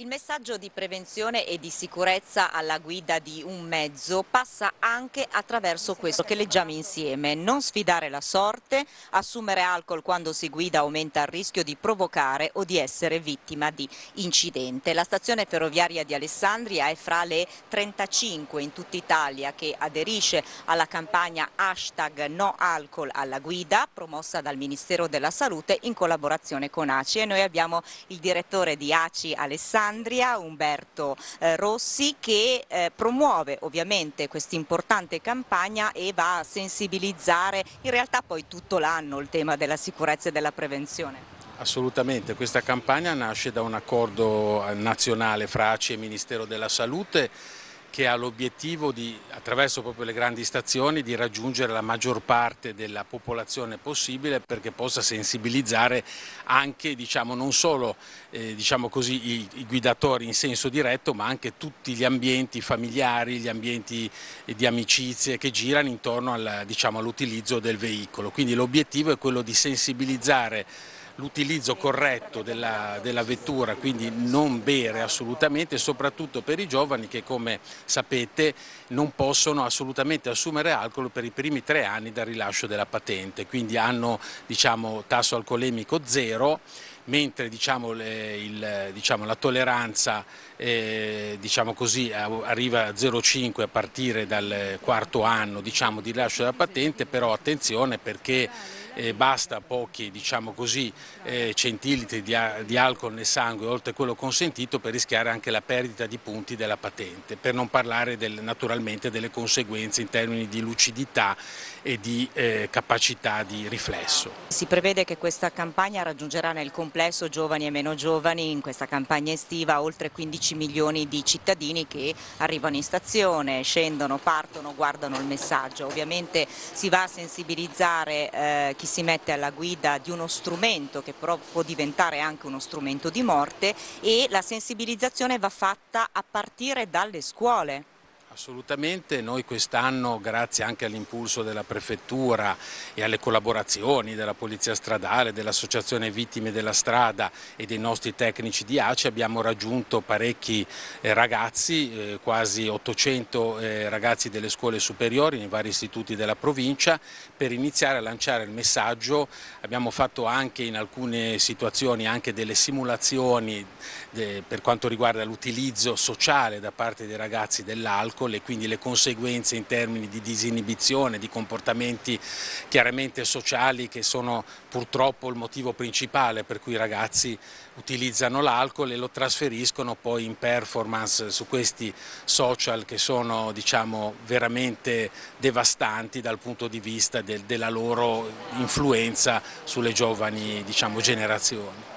Il messaggio di prevenzione e di sicurezza alla guida di un mezzo passa anche attraverso questo che leggiamo insieme. Non sfidare la sorte, assumere alcol quando si guida aumenta il rischio di provocare o di essere vittima di incidente. La stazione ferroviaria di Alessandria è fra le 35 in tutta Italia che aderisce alla campagna hashtag no alcol alla guida promossa dal Ministero della Salute in collaborazione con ACI e noi abbiamo il direttore di ACI Alessandria Alessandria, Umberto eh, Rossi, che eh, promuove ovviamente questa importante campagna e va a sensibilizzare in realtà poi tutto l'anno il tema della sicurezza e della prevenzione. Assolutamente, questa campagna nasce da un accordo nazionale fra ACI e Ministero della Salute che ha l'obiettivo di, attraverso proprio le grandi stazioni, di raggiungere la maggior parte della popolazione possibile perché possa sensibilizzare anche, diciamo, non solo eh, diciamo così, i, i, guidatori in senso diretto, ma anche tutti gli ambienti familiari, gli ambienti di amicizie che girano intorno all'utilizzo diciamo, all del veicolo. Quindi l'obiettivo è quello di sensibilizzare l'utilizzo corretto della, della, vettura, quindi non bere assolutamente, soprattutto per i giovani che come sapete non possono assolutamente assumere alcol per i primi tre anni dal rilascio della patente, quindi hanno diciamo, tasso alcolemico zero mentre diciamo, le, il, diciamo, la tolleranza eh, diciamo così, arriva a 0,5 a partire dal quarto anno diciamo, di rilascio della patente, però attenzione perché eh, basta pochi diciamo così, eh, centilitri di, di, alcol nel sangue oltre a quello consentito per rischiare anche la perdita di punti della patente, per non parlare del, naturalmente delle conseguenze in termini di lucidità e di eh, capacità di riflesso. Si prevede che questa campagna raggiungerà nel complesso giovani e meno giovani in questa campagna estiva oltre 15 milioni di cittadini che arrivano in stazione, scendono, partono, guardano il messaggio. Ovviamente si va a sensibilizzare eh, chi si mette alla guida di uno strumento che però può diventare anche uno strumento di morte e la sensibilizzazione va fatta a partire dalle scuole. Assolutamente, noi quest'anno grazie anche all'impulso della Prefettura e alle collaborazioni della Polizia Stradale, dell'Associazione Vittime della Strada e dei nostri tecnici di ACE abbiamo raggiunto parecchi eh, ragazzi, eh, quasi 800 eh, ragazzi delle scuole superiori nei vari istituti della provincia per iniziare a lanciare il messaggio. Abbiamo fatto anche in alcune situazioni anche delle simulazioni per quanto riguarda l'utilizzo sociale da parte dei ragazzi dell'alcol alcol e quindi le conseguenze in termini di disinibizione, di comportamenti chiaramente sociali che sono purtroppo il motivo principale per cui i ragazzi utilizzano l'alcol e lo trasferiscono poi in performance su questi social che sono diciamo, veramente devastanti dal punto di vista del, della loro influenza sulle giovani diciamo, generazioni.